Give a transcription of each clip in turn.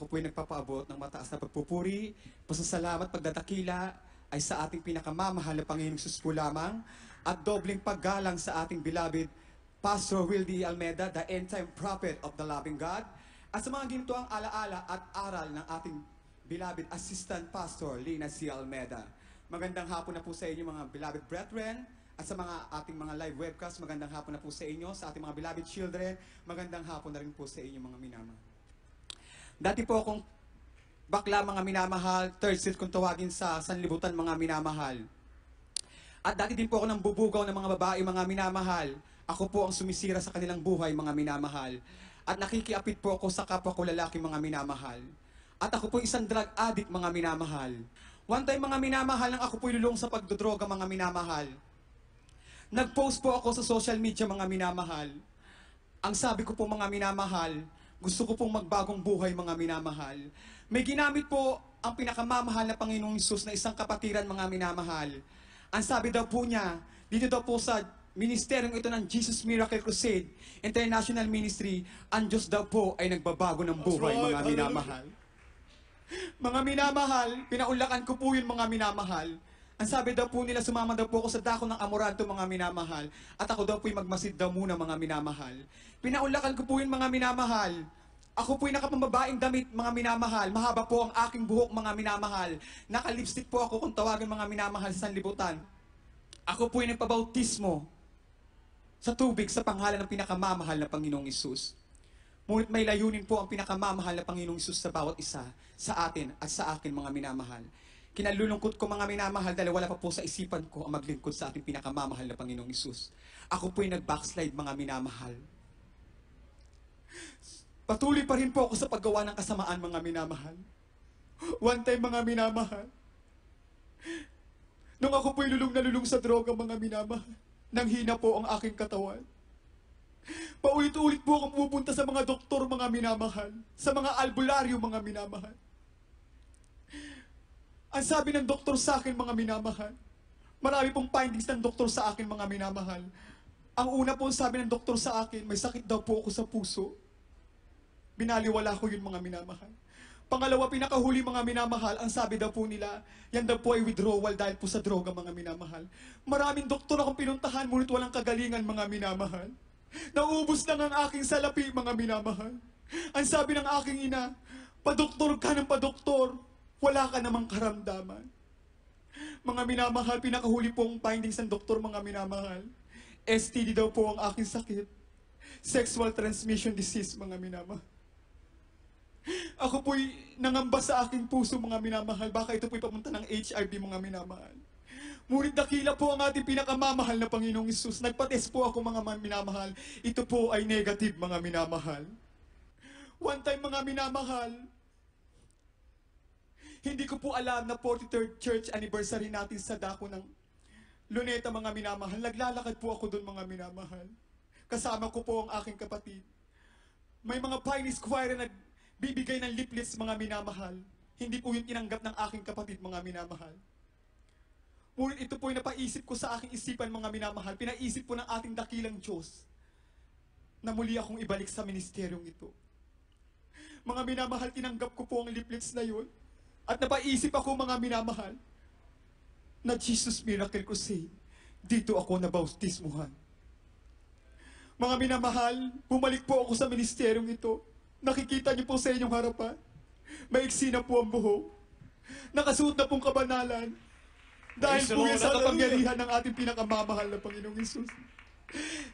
ako po'y nagpapaabot ng mataas na pagpupuri, pasasalamat, pagdadakila ay sa ating pinakamamahal na Panginoong Sus po lamang at dobling paggalang sa ating beloved Pastor Wildy Almeda, the end-time prophet of the loving God, at sa mga ginto ang alaala at aral ng ating beloved Assistant Pastor Lina C. Almeda. Magandang hapon na po sa inyo mga beloved brethren, at sa mga ating mga live webcast, magandang hapon na po sa inyo, sa ating mga beloved children, magandang hapon na rin po sa inyo mga minamahal. Dati po akong bakla mga minamahal, third seat kung tawagin sa sanlibutan mga minamahal. At dati din po ako nang bubugaw ng mga babae mga minamahal. Ako po ang sumisira sa kanilang buhay mga minamahal. At nakikiapit po ako sa kapwa ko lalaki mga minamahal. At ako po isang drug addict mga minamahal. One time mga minamahal nang ako po ilulong sa pagdodroga mga minamahal. Nag-post po ako sa social media mga minamahal. Ang sabi ko po mga minamahal, gusto ko pong magbagong buhay mga minamahal. May ginamit po ang pinakamamahal na Panginoong Isus na isang kapatiran mga minamahal. Ang sabi daw po niya, dito daw po sa ministeryong ito ng Jesus Miracle Crusade International Ministry, ang Diyos daw po ay nagbabago ng buhay right. mga minamahal. Mga minamahal, pinaulakan ko po yun mga minamahal. Ang sabi daw po nila, sumama daw po ako sa dako ng Amoranto mga minamahal. At ako daw po'y magmasid daw muna mga minamahal. Pinaulakan ko po yun mga minamahal. Ako po'y nakapambabaing damit mga minamahal. Mahaba po ang aking buhok mga minamahal. Naka-lipstick po ako kung tawagin mga minamahal sa sanlibutan. Ako po'y nagpabautismo sa tubig sa pangalan ng pinakamamahal na Panginoong Isus. Ngunit may layunin po ang pinakamamahal na Panginoong Isus sa bawat isa, sa atin at sa akin mga minamahal. Kinalulungkot ko mga minamahal dahil wala pa po sa isipan ko ang maglingkod sa ating pinakamamahal na Panginoong Isus. Ako po'y nag-backslide mga minamahal. Patuloy pa rin po ako sa paggawa ng kasamaan mga minamahal. One time mga minamahal, nung ako po'y lulong na lulong sa droga mga minamahal, nang hina po ang aking katawan. Paulit-ulit po akong pupunta sa mga doktor mga minamahal, sa mga albularyo mga minamahal. Ang sabi ng doktor sa akin mga minamahal, marami pong findings ng doktor sa akin mga minamahal. Ang una po sabi ng doktor sa akin, may sakit daw po ako sa puso. Binaliwala ko yun mga minamahal. Pangalawa, pinakahuli mga minamahal, ang sabi daw po nila, yan daw po ay withdrawal dahil po sa droga mga minamahal. Maraming doktor akong pinuntahan, ngunit walang kagalingan mga minamahal. Naubos lang ang aking salapi mga minamahal. Ang sabi ng aking ina, padoktor ka ng padoktor, wala ka namang karamdaman. Mga minamahal, pinakahuli pong findings ng doktor mga minamahal. STD daw po ang aking sakit. Sexual transmission disease mga minamahal. Ako po'y nangamba sa aking puso mga minamahal. Baka ito po'y pamunta ng HIV mga minamahal. Ngunit dakila po ang ating pinakamamahal na Panginoong Isus. Nagpates po ako mga ma- minamahal. Ito po ay negative mga minamahal. One time mga minamahal, hindi ko po alam na 43rd church anniversary natin sa dako ng Luneta mga minamahal. Naglalakad po ako doon mga minamahal. Kasama ko po ang aking kapatid. May mga Chinese choir na nagbibigay ng leaflets mga minamahal. Hindi po yung tinanggap ng aking kapatid mga minamahal. Ngunit ito po yung napaisip ko sa aking isipan mga minamahal. Pinaisip po ng ating dakilang Diyos na muli akong ibalik sa ministeryong ito. Mga minamahal, tinanggap ko po ang leaflets na yun. At napaisip ako mga minamahal na Jesus Miracle Crusade, dito ako nabautismuhan. Mga minamahal, bumalik po ako sa ministeryong ito. Nakikita niyo po sa inyong harapan. Maiksi na po ang buhok. Nakasuot na pong kabanalan. Dahil po yan sa kapangyarihan ng ating pinakamamahal na Panginoong Isus.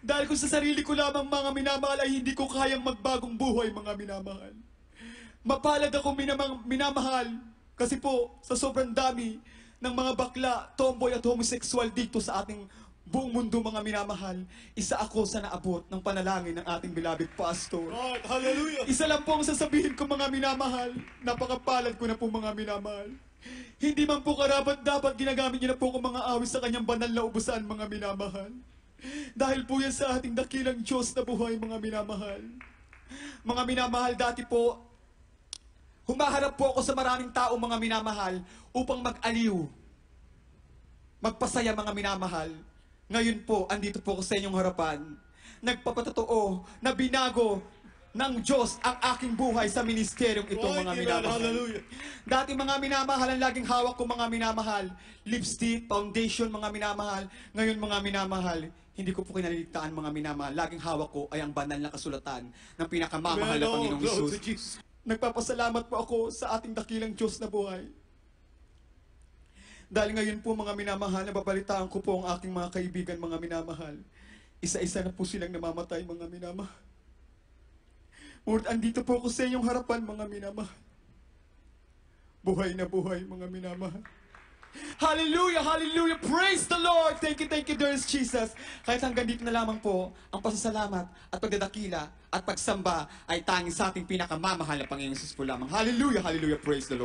Dahil kung sa sarili ko lamang mga minamahal ay hindi ko kayang magbagong buhay mga minamahal. Mapalad ako minamang, minamahal kasi po sa sobrang dami ng mga bakla, tomboy at homosexual dito sa ating buong mundo mga minamahal. Isa ako sa naabot ng panalangin ng ating beloved pastor. God, hallelujah. Isa lang po ang sasabihin ko mga minamahal. Napakapalad ko na po mga minamahal. Hindi man po karapat dapat ginagamit niyo na po kung mga awis sa kanyang banal na ubusan mga minamahal. Dahil po yan sa ating dakilang Diyos na buhay mga minamahal. Mga minamahal dati po, humaharap po ako sa maraming tao mga minamahal upang mag-aliw. Magpasaya mga minamahal. Ngayon po, andito po ako sa inyong harapan. Nagpapatotoo na binago ng Diyos ang aking buhay sa ministeryong ito, mga minamahal. Hallelujah. Dati mga minamahal, ang laging hawak ko mga minamahal. Lipstick, foundation, mga minamahal. Ngayon mga minamahal, hindi ko po kinaliligtaan mga minamahal. Laging hawak ko ay ang banal na kasulatan ng pinakamamahal na Amen. Panginoong Jesus. Nagpapasalamat po ako sa ating dakilang Diyos na buhay. Dahil ngayon po mga minamahal, nababalitaan ko po ang aking mga kaibigan mga minamahal. Isa-isa na po silang namamatay mga minamahal. Lord, andito po ako sa inyong harapan mga minamahal. Buhay na buhay mga minamahal. Hallelujah, hallelujah. Praise the Lord. Thank you, thank you, dearest Jesus. Kahit hanggang dito na lamang po, ang pasasalamat at pagdadakila at pagsamba ay tanging sa ating pinakamamahal na Panginoon Jesus po lamang. Hallelujah, hallelujah. Praise the Lord.